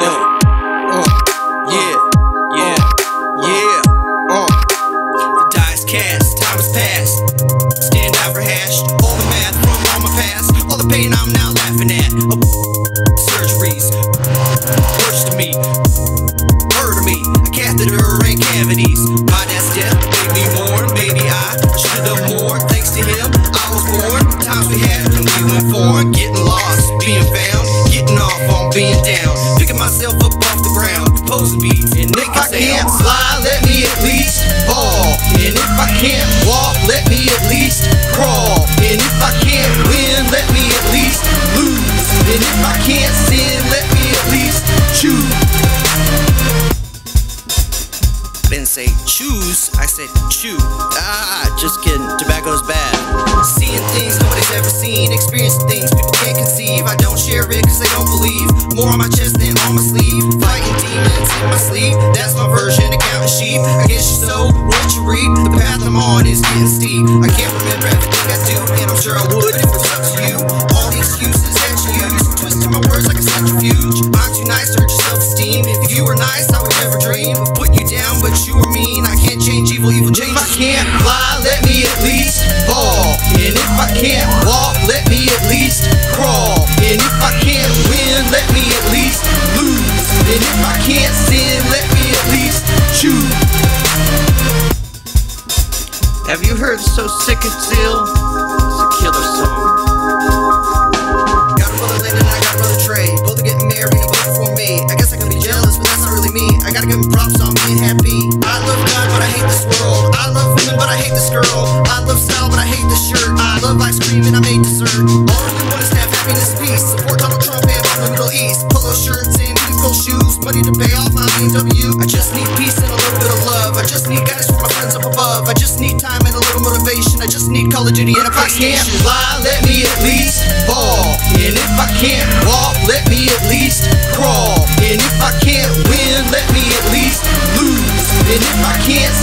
uh, uh, yeah, yeah, yeah, uh. Die cast, time has passed. Stand out all the math from all my past, all the pain I'm now laughing at. Surgeries, worse to me, murder me, a catheter cavities. My death made me maybe I should have more. Thanks to him, I was born. Times we had when we went foreign, getting lost, being found, getting off on being down, picking myself up off the ground, posing beats, and If I can't fly, let me at least fall. And if I can't walk, let me at least crawl. And if I can't win, let me at least lose. And if I can't sin, let me at least choose. I Didn't say choose, I said chew. Ah, just kidding. Tobacco's bad. Ever seen, experiencing things people can't conceive. I don't share it cause they don't believe. More on my chest than on my sleeve. Fighting demons in my sleep. That's my version of counting sheep. I guess you sow what you reap. The path I'm on is getting steep. I can't remember everything I do, and I'm sure I would if it was up to you. All the excuses that you use, twisting my words like a centrifuge. I'm too nice, hurt your self-esteem. If you were nice, I would never dream of putting you down, but you were mean. I can't change evil, evil If I can't fly, let me at least fall. And if I can't Heard So Sick and Still? It's a killer song. Got a brother Landen and I got a brother Trey. Both are getting married and both before me. I guess I can be jealous, but that's not really me. I gotta give him props on being happy. I love God, but I hate this world. I love women, but I hate this girl. I love style, but I hate this shirt. I love ice cream and I made dessert. All I want is to have happiness, peace. Support Donald Trump and the Middle East. Polo shirts and people shoes. Money to pay off my BMW. Little motivation. I just need Call of Duty and If I can't fly, let me at least fall. And if I can't walk, let me at least crawl. And if I can't win, let me at least lose. And if I can't